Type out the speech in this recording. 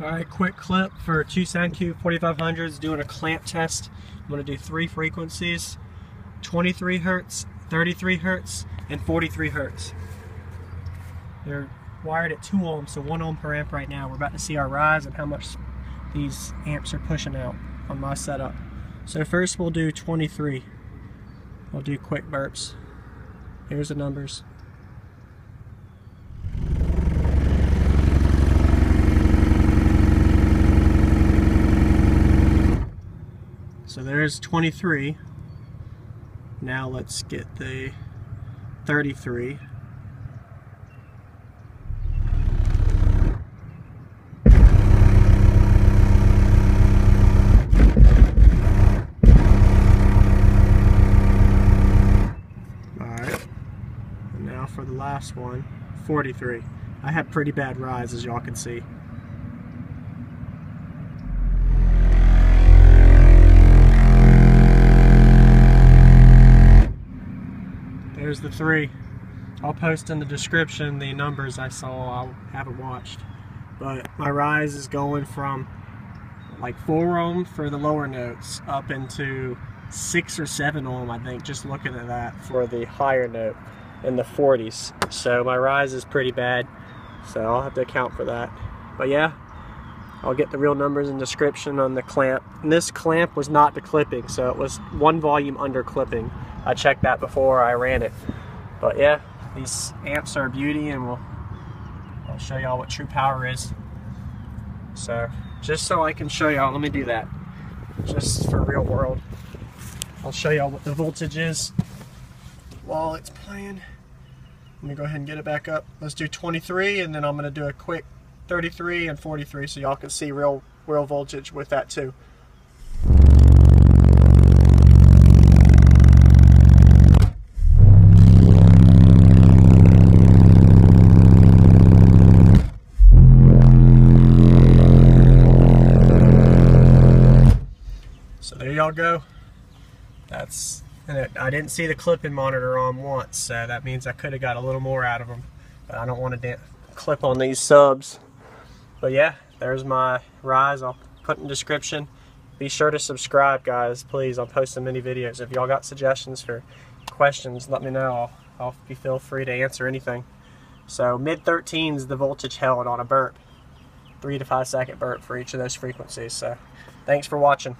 All right, quick clip for two Soundqubed 4500s doing a clamp test. I'm gonna do three frequencies, 23 hertz, 33 hertz, and 43 hertz. They're wired at two ohms, so one ohm per amp right now. We're about to see our rise and how much these amps are pushing out on my setup. So first we'll do 23. We'll do quick burps. Here's the numbers. So there's 23. Now let's get the 33. Alright. And now for the last one, 43. I had pretty bad rise as y'all can see. There's the three. I'll post in the description the numbers I saw. I haven't watched. But my rise is going from like 4 ohm for the lower notes up into 6 or 7 ohm, I think, just looking at that for the higher note in the 40s. So my rise is pretty bad. So I'll have to account for that. But yeah, I'll get the real numbers and description on the clamp. And this clamp was not the clipping, so it was one volume under clipping. I checked that before I ran it. But yeah, these amps are a beauty and we'll I'll show y'all what true power is. So just so I can show y'all, let me do that. Just for real world. I'll show y'all what the voltage is while it's playing. Let me go ahead and get it back up. Let's do 23 and then I'm gonna do a quick 33 and 43 so y'all can see real real voltage with that too. So there y'all go. That's and it, I didn't see the clipping monitor on once, so that means I could have got a little more out of them. But I don't want to clip on these subs. But yeah, there's my rise. I'll put in description. Be sure to subscribe, guys, please. I'll post so many videos. If y'all got suggestions for questions, let me know. I'll, I'll be feel free to answer anything. So mid 13s the voltage held on a burp. Three to five second burp for each of those frequencies. So thanks for watching.